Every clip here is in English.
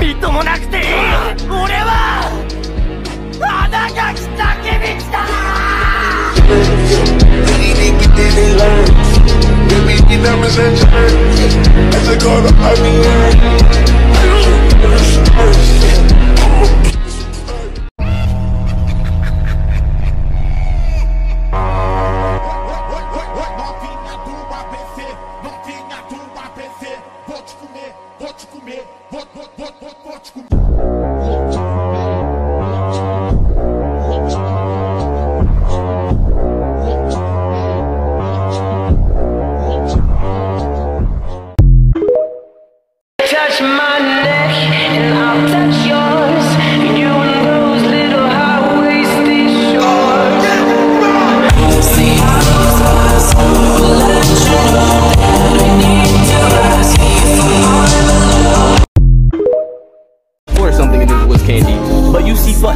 みっともなくていい俺は花が来た君来た Vou te comer, vou, vou, vou, vou.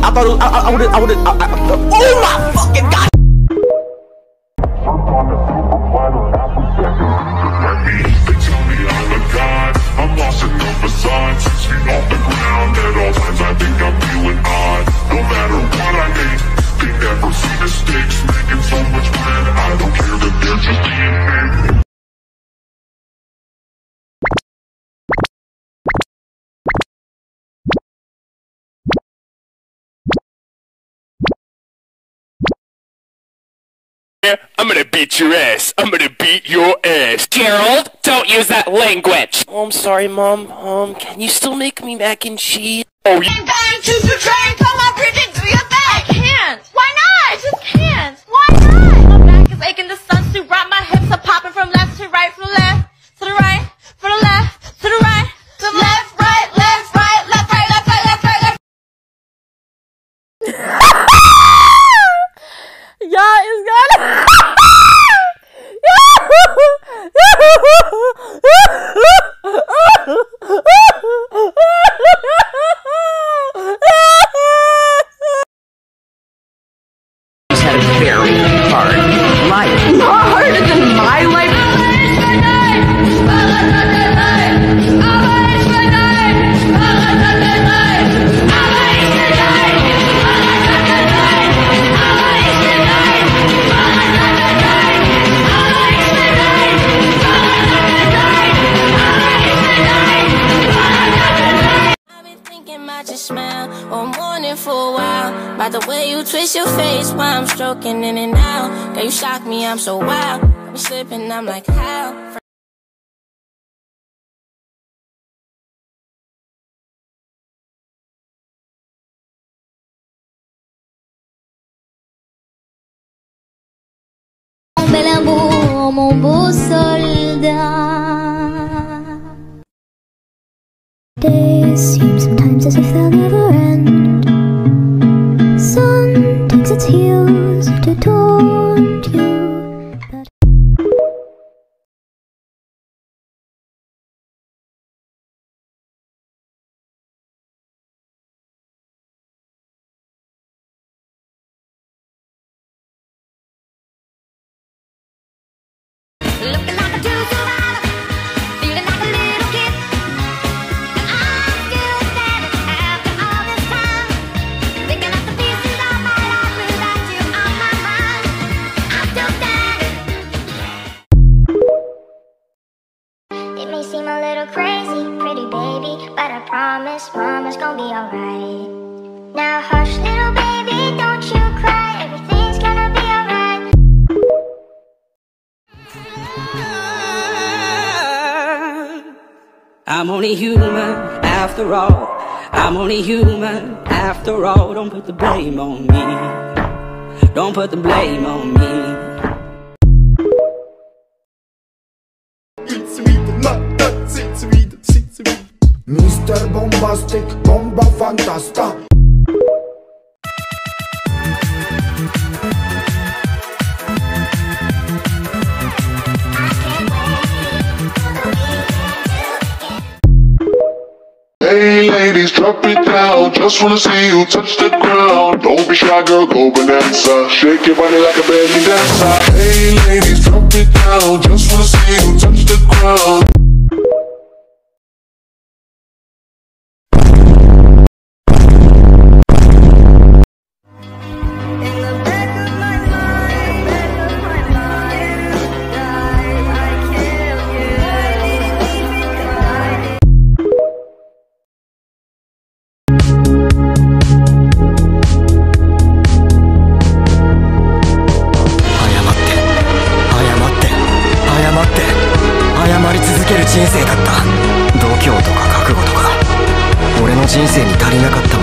I thought it was, I, I, I would I would oh my fucking god! I'm gonna beat your ass. I'm gonna beat your ass. Gerald, don't use that language. Oh, I'm sorry, Mom. Um, can you still make me mac and cheese? Oh, you. Bang, bang, choose the train, come smile all morning for a while. By the way you twist your face while I'm stroking in and out. Girl, you shock me, I'm so wild. I'm slipping, I'm like, how? Mon bel amour, mon Days seem sometimes as if they'll never end. Sun takes its heels to taunt you. Looking like a promise mama's gonna be alright. Now hush, little baby, don't you cry. Everything's gonna be alright. I'm only human after all. I'm only human after all. Don't put the blame on me. Don't put the blame on me. Bombastic, bomba fantasta. Hey ladies, drop it down. Just wanna see you touch the ground. Don't be shy, girl, go bonanza. Shake your body like a belly dancer. Hey ladies, drop it down. Just wanna see you touch the ground. 人生に足りなかった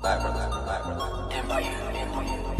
Empire, Empire.